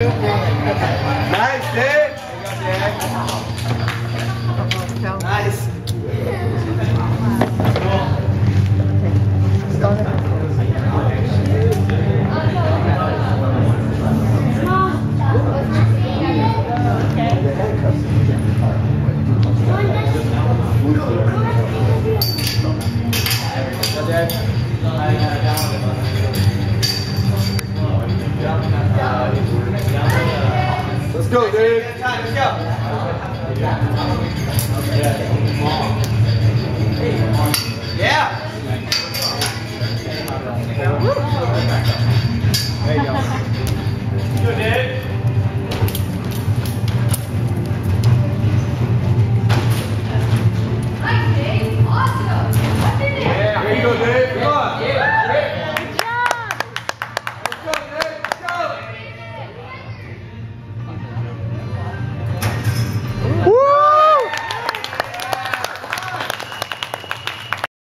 Nice, Dave. Nice. Let's go, Dave. Let's go. Yeah. There